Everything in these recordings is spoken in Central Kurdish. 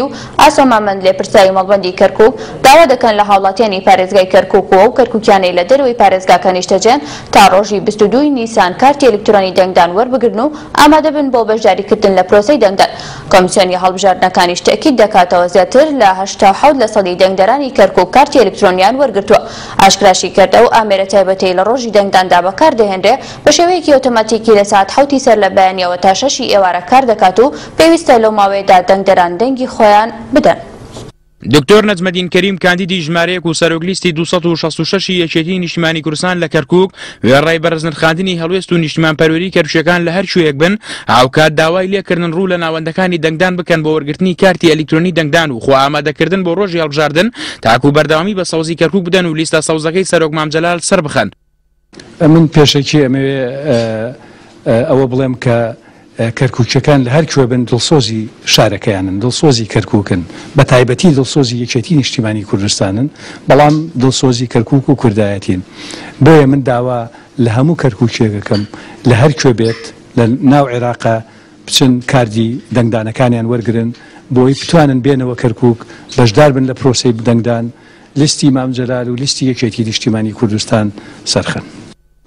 و ئاسۆ مامەند لێپرسراوی مەڵبەندی کەرکوک داوا دەکەن لە هاوڵاتیانی پارێزگای کەرکوک و ئەو کەرکوکیانەی لە دەرەوەی پارێزگاکە نیشتەجێن تا ڕۆژی بیست و دوو نیسان کارتی ئەلیکترۆنی دەنگدان وەربگرن و ئامادەبن بۆ بەشداریکردن لە پرۆسەی دەنگدان کۆمیسیۆنی هەڵبژاردنەکانیش تەئکید دەکاتەوە زیاتر لە هەشتا و حەوت لەسەدی دەنگدەرانی کەرکوک کارتی ئەلیکترۆنیان وەرگرتووە ئاشکراشیکرد ئەو ئامێرە تایبەتەی لە ڕۆژی دەنگداندا بەکاردەهێنرێ بەشێوەیەکی ئۆتۆماتیکی لە سەعات حەوتی سەر لە بەیانیەوە تا شەشی ئێوارە کاردەکات و پێویستە لەو ماوەیەدا دەنگدەران دەنگی خۆیان بدەن. دکتۆر نەجمەدین کەریم کاندیدی ژمارەیەک و سەرۆک لیستی دوو سەد و شەست و شەش ی یەکێتیی نیشتمانیی کوردستان لە کەرکووک، وێڕای بەرزنرخاندنی هەڵوێست و نیشتمانپەروەریی کەرکووکییەکان لە هەر کوێیەک بن، هاوکات داوای لێ کردن ڕوو لە ناوەندەکانی دەنگدان بکەن بۆ وەرگرتنی کارتی ئەلیکترۆنی دەنگدان و خۆئامادەکردن بۆ ڕۆژی هەڵبژاردن تاکوو بەردەوامی بە سەوزی کەرکووک بدەن و لیستە سەوزەکەی سەرۆک مام جەلال سەربخەن. ئەمن پێشەکی ئەمەوێ ئەوە بڵێم کە کەرکوکیەکان لە هەر کوێ بن دڵسۆزی شارەکەیانن دڵسۆزی کەرکووکن بە تایبەتی دڵسۆزی یەکێتی نیشتیمانی کوردستانن بەڵام دڵسۆزی کەرکک و کوردایەتین بۆیە من داوا لە هەموو کەرکوکیەکەکەم لە هەر کوێ بێت لە ناو عێراقە بچن کاردی دەنگدانەکانیان وەرگن بۆی بتوانن بێنەوە کەرکک بەشدار بن لە پرۆسی بدەنگدان لیستی مام جەلال و لیستی یەکێتی نیشتیمانی کوردستان سەرخەن.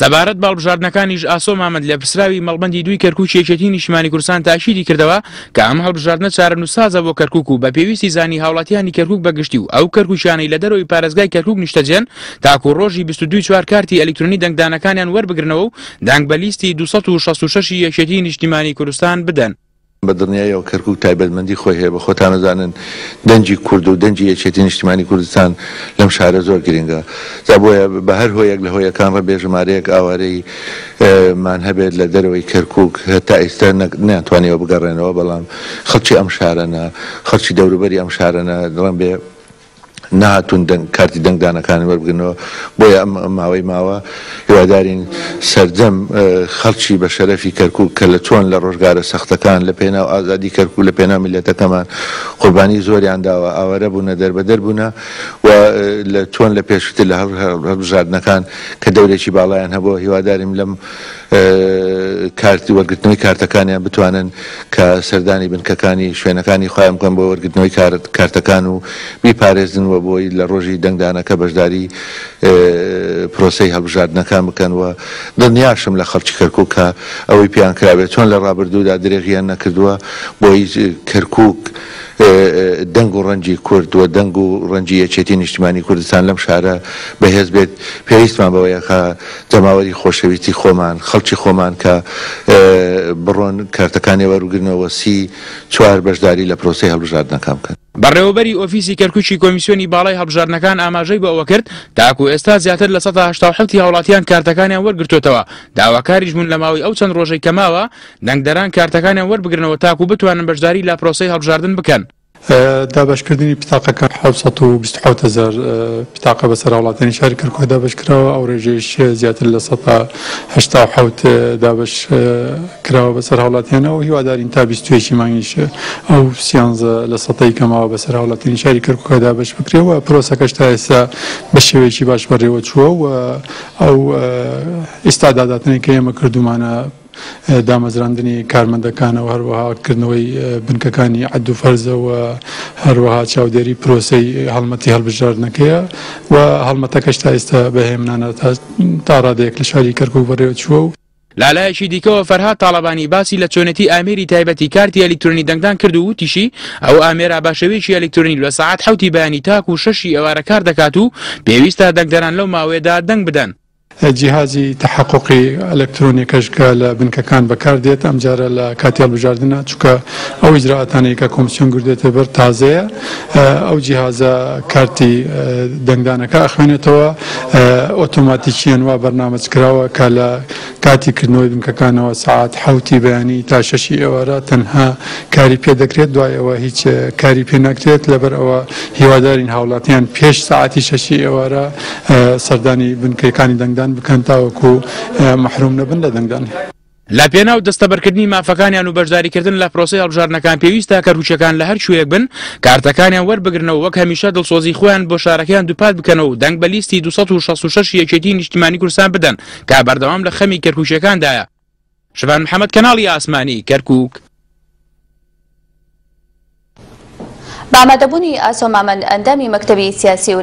سەبارەت بە هەڵبژاردنەکانیش ئاسۆ مامەند لێپرسراوی مەڵبەندی دووی کەرکوکی یەکێتی نیشتیمانی کوردستان تاکیدی کردەوە کە ئەم هەڵبژاردنە چارەنوسسازە بۆ کەرکوک و بە پێویستی زانی هاوڵاتیانی کەرکوک بە گشتی و ئەو کەرکوکیانەی لە دەرەوەی پارێزگای کەرکوک نیشتەجێن تاکو ڕۆژی بیست و دوو چوار کارتی ئەلیکترۆنی دەنگدانەکانیان وەربگرنەوە و دەنگ بە لیستی دوو سەد و شەست و شەش ی یەکێتی نیشتیمانی کوردستان بدەن. بە دڵنیایەوە کەرکوک تایبەتمەندی خۆی هەیە، بەخۆتان ئەزانن دەنگی کورد و دەنگی یەکێتی نیشتیمانی کوردستان لەم شارە زۆر گرینگە، جا بۆیە بە هەر هۆیەک لە هۆیەکان ڕە بێ ژمارەیەک ئاوارەی مان هەبێت لە دەرەوەی کەرکوک هەتا ئیستا نە نیانتوانیوە بگەڕێنەوە، بەڵام خەڵکی ئەم شارەنە خەڵکی دەوروبەری ئەم شارەنە دڵم بێ نەهاتوون دەنگ کارتی دەنگدانەکانی وەربگرنەوە بۆیە ئەم ماوەی ماوە هیوادارین سەردەم خەڵکی بە شەرەفی کەرکک کە لە چۆن لە ڕۆژگارە سەختەکان لە پێناو ئازادی کەرکک لە پێناو میلەتەکەمان قوربانی زۆریان داوە ئاوارە بوونە دەربەدەر بوونە و لە چۆن لە پێشتر لە هەڵبژاردنەکان کە دەورێکی باڵایان هەبوو هیواداریم لەم کارتی وەرگرتنەوەی کارتەکانیان بتوانن کە سەردانی بنکەکانی شوێنەکانی خۆیان بکەن بۆ وەرگرتنەوەی کارتەکان و بیپارێزن و بۆی لە ڕۆژی دەنگدانەکە بەشداری پرۆسەی هەڵبژاردنەکان بکەن و دڵنیاشم لە خەڵکی کەرکوک کە ئەوەی پێیان کرابێت چۆن لە ڕابردوودا درێغیان نەکردووە بۆی کەرکوک دەنگ و ڕەنجی کورد و دەنگ و ڕەنجی یەکێتی نیشتیمانی کوردستان لەم شارە بەهێز بێت پێویستمان بەوەیە کە جەماوەری خۆشەویتی خۆمان خەڵکی خۆمان کە بڕۆن کارتەکانی وەروگرنەوە وە سی چوار بەشداری لە پرۆسەی هەڵبژاردنەکان بکەن. بەڕێوەبەری ئۆفیسی کەرکوکی کۆمیسیۆنی باڵای هەڵبژاردنەکان ئاماژەی بە ئەوە کرد، تاکو ئێستا زیاتر لە سەدا هەشتا و حەفتی هاوڵاتیان کارتەکانیان وەرگرتۆتەوە، داواکاریش بوون لە ماوەی ئەو چەند ڕۆژەی کە ماوە دەنگدەران کارتەکانیان وەربگرنەوە تاکو بتوانن بەشداری لە پرۆسەی هەڵبژاردن بکەن. دابەشکردنی پتاقەکان حەوت سەد و بیست و حەوت هەزار پتاقە بەسەر هاوڵاتیانی شاری کەرکوک دابەشکراوە، ئەو رێژەیش زیاتر لە سەدا هەشتا و حەوت دابەش کراوە بەسەر هاوڵاتیانە و هیوادارین تا بیست و یەک ی مانگیش ئەو سیانزە لە سەدا ی کە ماوە بەسەر هاوڵاتیانی شاری کەرکوک دابەش بکرێ و پرۆسەکەش تا ئێستا بە شێوەیەکی باش بەڕێوەچووە و ئەو ئیستعداداتنەی کە ئێمە کردوومانە دامەزراندنی کارمەندەکانە و هەروەها کردنەوەی بنکەکانی عەد و فەرزە و هەروەها چاودێری پرۆسەی هەڵمەتی هەڵبژاردنەکەیە و هەڵمەتەکەش تا ئێستا بەهێمنانە تا ڕادەیەک لە شاری کەرکوک بەڕێوە چووە و لالایەکی دیکەوە فەرهاد تاڵەبانی باسی لە چۆنێتی ئامێری تایبەتی کارتی ئەلیکترۆنی دەنگدان کرد و وتیشی، ئەو ئامێرە بە شێوەیەکی ئەلیکترۆنی لە سەعات حەوتی بەیانی تاکوو شەشی ئێوارە کار دەکات و پێویستە دەنگدەران لەو ماوەیەدا دەنگ بدەن. جیهازی تەحەقوقی ئەلەکترۆنیەکەش کە لە بنکەکان بەکاردێت ئەمجارە لە کاتی هەڵبژاردنە چونکە ئەو ئیجرائاتانەی کە کۆمسیۆن گردێتە بەر تازەیە ئەو جیهازە کارتی دەنگدانەکە ئەخوێنێتەوە ئۆتۆماتیکیان وا بەرنامەج کراوە کە لە کاتی کردنەوەی بنکەکانەوە سعات حوتی بەیانی تا شەشی ئێوارە تەنها کاری پێ دەکرێت دوایەوە هیچ کاری پێ ناکرێت لەبەر ئەوە هیوادارین هاوڵاتیان پێش سعاتی شەشی ئێوارە سەردانی بنکەکانی دەنگدان بکەن تاوەکو مەحروم نەبن لە دەنگدان. لە پێناو دەستەبەرکردنی مافەکانیان و بەشداریکردن لە پرۆسەی هەڵبژاردنەکان پێویستە کەروکیەکان لە هەر کوێیەک بن کارتەکانیان وەربگرن و وەک هەمیشە دڵسۆزی خۆیان بۆ شارەکەیان دووپات بکەن و دەنگ بە لیستی دوو سەد و شەست و شەش یەکێتی نیشتیمانی کوردستان بدەن کە بەردەوام لە خەمی کەرکوکیەکاندایە شڤان محەمەد کەناڵی ئاسمانی کەرکوک. بە ئامادەبوونی ئاسۆ مامەند ئەندامی مەکتەبی سیاسی و